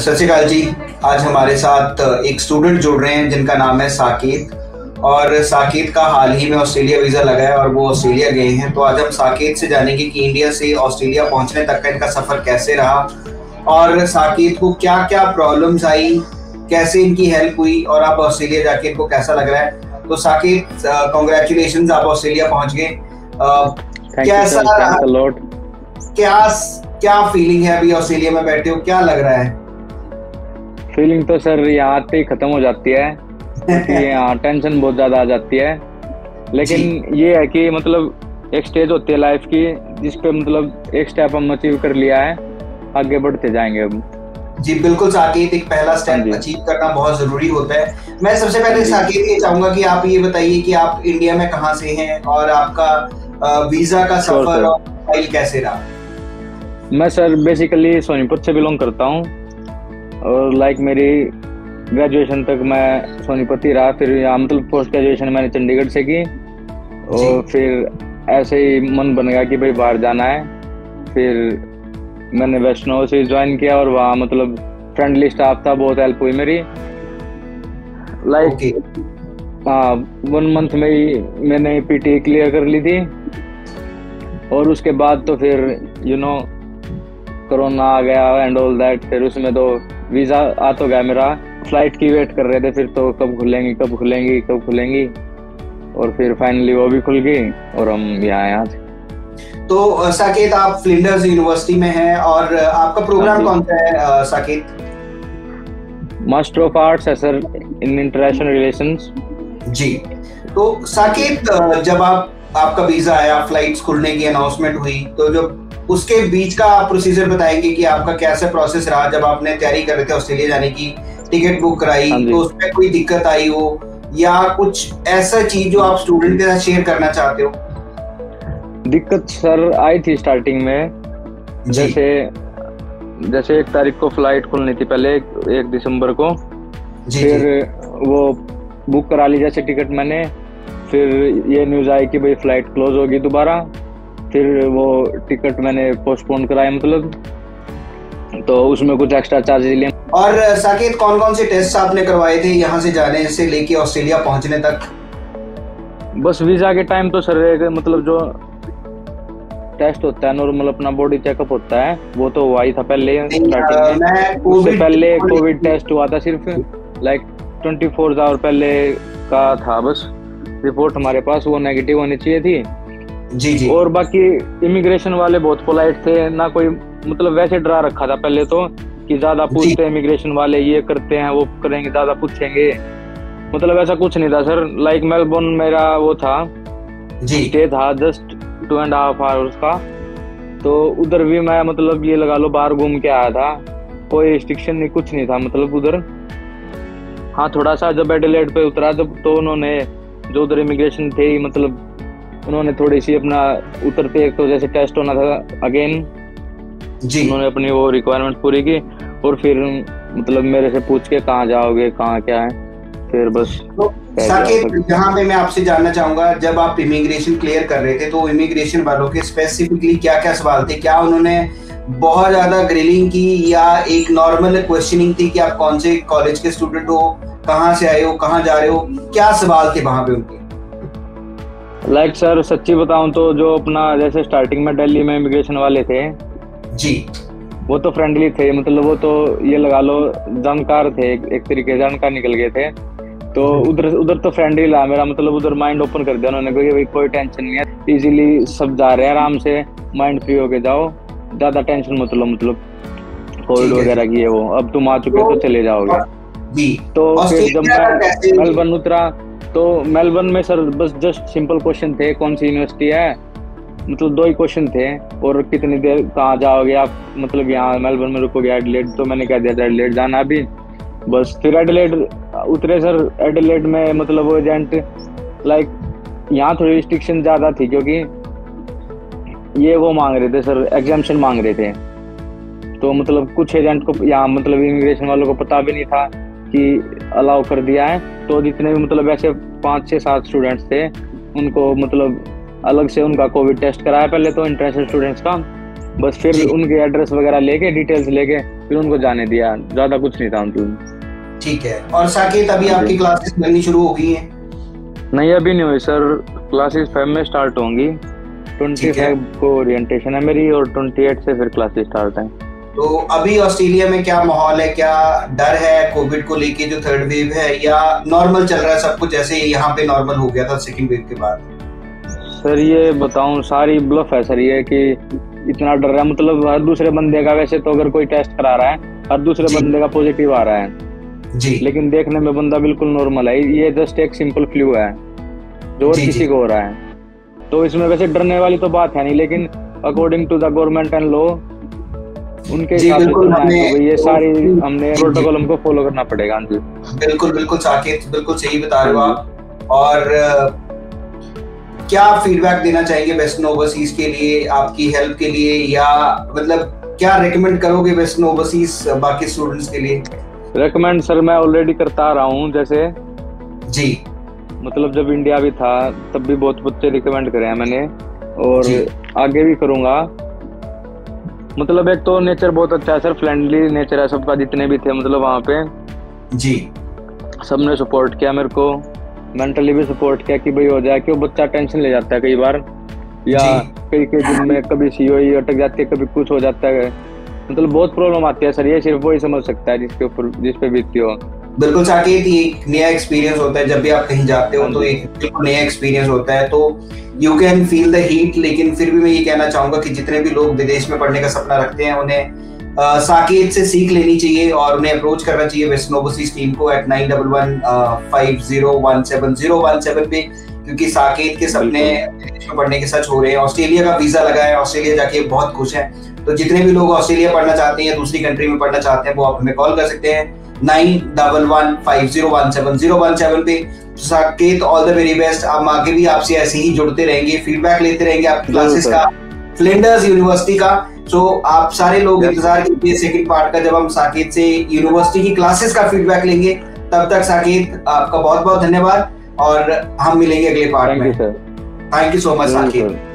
सत श्रीकाल जी आज हमारे साथ एक स्टूडेंट जुड़ रहे हैं जिनका नाम है साकेत। और साकेत का हाल ही में ऑस्ट्रेलिया वीज़ा लगा है और वो ऑस्ट्रेलिया गए हैं। तो आज हम साकेत से जानेंगे कि इंडिया से ऑस्ट्रेलिया पहुँचने तक का इनका सफ़र कैसे रहा और साकेत को क्या क्या प्रॉब्लम्स आई कैसे इनकी हेल्प हुई और आप ऑस्ट्रेलिया जाके इनको कैसा लग रहा है? तो साकेत कॉन्ग्रेचुलेशन आप ऑस्ट्रेलिया पहुँच गए। कैसा क्या क्या फीलिंग है अभी ऑस्ट्रेलिया में बैठे हो? क्या लग रहा है? फीलिंग तो सर यहाँ आते ही खत्म हो जाती है यहाँ टेंशन बहुत ज़्यादा आ जाती है। लेकिन ये है कि मतलब एक स्टेज होती है लाइफ की जिसपे मतलब एक स्टेप हम अचीव कर लिया है आगे बढ़ते जाएँगे अब। जी बिल्कुल साकेत एक पहला स्टेप अचीव करना बहुत ज़रूरी होता है। मैं सबसे पहले साकेत ये चाहूँगा कि आप ये बताइए कि आप इंडिया में कहाँ से हैं और आपका वीज़ा का सफ़र और फ़ाइल कैसे रहा? मैं सर बेसिकली सोनीपत से बिलोंग करता हूँ। और लाइक मेरी ग्रेजुएशन तक मैं सोनीपत ही रहा। फिर यहाँ मतलब पोस्ट ग्रेजुएशन मैंने चंडीगढ़ से की। और फिर ऐसे ही मन बन गया कि भाई बाहर जाना है। फिर मैंने वैष्णो से ज्वाइन किया और वहाँ मतलब फ्रेंडली स्टाफ था बहुत हेल्प हुई मेरी। लाइक हाँ वन मंथ में ही मैंने पीटी क्लियर कर ली थी। और उसके बाद तो फिर यू नो कोरोना आ गया एंड ऑल दैट फिर उसमें तो वीज़ा आ तो गया मेरा। फ़्लाइट की वेट कर रहे थे फिर तो कब खुलेंगी कब खुलेंगी कब खुलेंगी। और फिर फाइनली वो भी खुल गई और हम यहाँ आए आज। तो साकेत आप फ्लिंडर्स यूनिवर्सिटी में हैं और आपका प्रोग्राम हाँ कौन सा है साकेत? मास्टर ऑफ़ आर्ट्स है sir in international relations ji. तो साकेत जब आप आपका वीज़ा आया फ्लाइट्स खुलने की अनाउंसमेंट हुई तो जो उसके बीच का आप प्रोसीजर बताएँगे कि आपका कैसा प्रोसेस रहा जब आपने तैयारी कर रहे थे ऑस्ट्रेलिया जाने की टिकट बुक कराई हाँ तो उसमें कोई दिक्कत आई हो या कुछ ऐसा चीज़ जो आप स्टूडेंट के साथ शेयर करना चाहते हो? दिक्कत सर आई थी स्टार्टिंग में। जैसे जैसे एक तारीख को फ़्लाइट खुलनी थी पहले एक दिसंबर को। फिर वो बुक करा ली जैसे टिकट मैंने। फिर ये न्यूज़ आई कि भाई फ़्लाइट क्लोज होगी दोबारा। फिर वो टिकट मैंने पोस्टपोन कराया मतलब। तो उसमें कुछ एक्स्ट्रा चार्जेस लिए। और साकेत कौन कौन से टेस्ट आपने करवाए थे? यहाँ से जाने से लेके ऑस्ट्रेलिया पहुँचने तक। बस वीज़ा के टाइम तो सर मतलब जो टेस्ट होता है नॉर्मल अपना बॉडी चेकअप होता है वो तो हुआ ही था पहले स्टार्टिंग में। उससे पहले कोविड टेस्ट हुआ था सिर्फ़ लाइक ट्वेंटी फोर आवर पहले का था बस। रिपोर्ट हमारे पास वो नेगेटिव होनी चाहिए थी। जी जी। और बाकी इमिग्रेशन वाले बहुत पोलाइट थे ना कोई मतलब वैसे डरा रखा था पहले तो कि ज़्यादा पूछते हैं इमिग्रेशन वाले ये करते हैं वो करेंगे ज़्यादा पूछेंगे। मतलब ऐसा कुछ नहीं था सर। लाइक मेलबोर्न मेरा वो था जी। स्टे था just two and half hours का। तो उधर भी मैं मतलब ये लगा लो बाहर घूम के आया था। कोई रिस्ट्रिक्शन नहीं कुछ नहीं था मतलब उधर। हाँ थोड़ा सा जब एडिलेट पे उतरा जब तो उन्होंने जो उधर इमिग्रेशन थे मतलब उन्होंने थोड़ी सी अपना उतरते एक तो जैसे टेस्ट होना था अगेन जी। उन्होंने अपनी वो रिक्वायरमेंट पूरी की और फिर मतलब मेरे से पूछ के कहाँ जाओगे कहाँ क्या है फिर बस तो यहाँ पे मैं आपसे जानना चाहूँगा जब आप इमिग्रेशन क्लियर कर रहे थे तो इमिग्रेशन वालों के स्पेसिफिकली क्या क्या सवाल थे? क्या उन्होंने बहुत ज़्यादा ग्रिलिंग की या एक नॉर्मल क्वेश्चनिंग थी कि आप कौन से कॉलेज के स्टूडेंट हो कहाँ से आए हो कहाँ जा रहे हो? क्या सवाल थे वहाँ पे उनके? लाइक सर सच्ची बताऊँ तो जो अपना जैसे स्टार्टिंग में दिल्ली में इमिग्रेशन वाले थे जी। वो तो फ्रेंडली थे मतलब वो तो ये लगा लो जानकार थे एक, तरीके जानकार निकल गए थे। तो उधर उधर तो फ्रेंडली रहा मेरा मतलब उधर माइंड ओपन कर दिया उन्होंने कहा भाई कोई टेंशन नहीं है इजीली सब जा रहे हैं आराम से माइंड फ्री होके जाओ ज़्यादा टेंशन मत लो मतलब कोविड वगैरह की है वो अब तुम आ चुके तो, तो चले जाओगे। तो फिर जब मैं मेलबर्न उतरा तो मेलबर्न में सर, बस जस्ट सिंपल क्वेश्चन थे, कौन सी यूनिवर्सिटी है? मतलब दो ही क्वेश्चन थे, और कितनी देर कहाँ जाओगे आप? मतलब यहाँ मेलबर्न में रुकोगे एडलेट तो मैंने कह दिया था एडलेट जाना अभी। बस फिर एडलेट उतरे सर एडलेट में मतलब वो एजेंट लाइक यहाँ थोड़ी रिस्ट्रिक्शन ज़्यादा थी, क्योंकि ये वो मांग रहे थे सर एग्जामेशन मांग रहे थे। तो मतलब कुछ एजेंट को, यहाँ मतलब इमिग्रेशन वालों को पता भी नहीं था। कि अलाउ कर दिया है। तो जितने भी मतलब ऐसे पाँच छः सात स्टूडेंट्स थे उनको मतलब अलग से उनका कोविड टेस्ट कराया पहले तो इंटरनेशनल स्टूडेंट्स का। बस फिर उनके एड्रेस वगैरह लेके डिटेल्स लेके फिर उनको जाने दिया। ज़्यादा कुछ नहीं था मतलब ठीक है। और साकेत अभी आपकी क्लासेस लगनी शुरू हो गई हैं? नहीं अभी नहीं हुई सर। क्लासेस फाइव में स्टार्ट होंगी। ट्वेंटी फाइव को ओरिएंटेशन है मेरी और ट्वेंटी एट से फिर क्लासेस स्टार्ट है। तो अभी ऑस्ट्रेलिया में क्या माहौल है क्या डर है कोविड को लेके जो थर्ड वेव है या नॉर्मल चल रहा है सब कुछ जैसे यहाँ पे नॉर्मल हो गया था सेकंड वेव के बाद? सर ये बताऊँ सारी ब्लफ है सर ये कि इतना डर रहा है मतलब हर दूसरे बंदे का वैसे तो अगर कोई टेस्ट करा रहा है हर दूसरे बंदे का पॉजिटिव आ रहा है। जी। लेकिन देखने में बंदा बिल्कुल नॉर्मल है ये जस्ट एक सिंपल फ्लू है जो और किसी को हो रहा है। तो इसमें वैसे डरने वाली तो बात है नहीं लेकिन according to the government and law उनके हिसाब से चलना है तो ये सारी हमने प्रोटोकॉल हमको फॉलो करना पड़ेगा जी बिल्कुल बिल्कुल साकेत बिल्कुल सही बता रहे हो हाँ आप। और क्या फीडबैक देना चाहेंगे वेस्टर्न ओवरसीज के लिए आपकी हेल्प के लिए या मतलब क्या रेकमेंड करोगे वेस्टर्न ओवरसीज बाकी स्टूडेंट्स के लिए? रेकमेंड सर मैं ऑलरेडी करता आ रहा हूँ जैसे जी। मतलब जब इंडिया भी था तब भी बहुत बच्चे रिकमेंड करे हैं मैंने और आगे भी करूँगा। मतलब एक तो नेचर बहुत अच्छा है सर फ्रेंडली नेचर है सबका जितने भी थे मतलब वहाँ पे। जी। सबने सपोर्ट किया मेरे को। मेंटली भी सपोर्ट किया कि भाई हो जाए कि वो बच्चा टेंशन ले जाता है कई बार। या कई कई दिन में कभी सीओ अटक जाती है कभी कुछ हो जाता है। मतलब बहुत प्रॉब्लम आती है सर ये सिर्फ़ वही समझ सकता है जिसके ऊपर जिसपे बीतती हो। बिल्कुल साकेत ये एक नया एक्सपीरियंस होता है जब भी आप कहीं जाते हो तो एक बिल्कुल नया एक्सपीरियंस होता है तो you can feel the heat लेकिन फिर भी मैं ये कहना चाहूँगा कि जितने भी लोग विदेश में पढ़ने का सपना रखते हैं उन्हें साकेत से सीख लेनी चाहिए और उन्हें अप्रोच करना चाहिए ओवरसीज टीम को at nine double one five zero one seven zero one seven पे क्योंकि साकेत के सपने विदेश में पढ़ने के सच हो रहे हैं। ऑस्ट्रेलिया का वीज़ा लगा है ऑस्ट्रेलिया जाके बहुत खुश है। तो जितने भी लोग ऑस्ट्रेलिया पढ़ना चाहते हैं दूसरी कंट्री में पढ़ना चाहते हैं वो आप हमें कॉल कर सकते हैं। Nine double one five zero one seven zero one seven पे। Saket all the very best हम आगे भी आपसे ऐसे ही जुड़ते रहेंगे फीडबैक लेते रहेंगे आपकी क्लासेस का फ्लिंडर्स यूनिवर्सिटी का। सो आप सारे लोग इंतज़ार कीजिए सेकंड पार्ट का जब हम साकेत से यूनिवर्सिटी की क्लासेस का फीडबैक लेंगे तब तक साकेत आपका बहुत बहुत धन्यवाद और हम मिलेंगे अगले पार्ट में। Thank you so much Saket.